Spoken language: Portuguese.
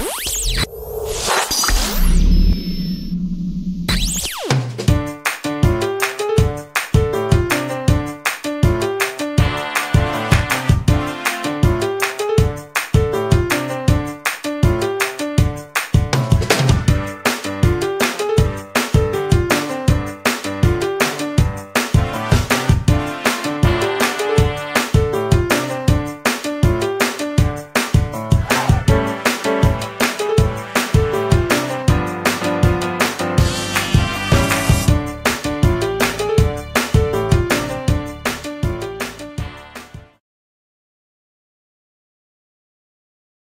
Tchau.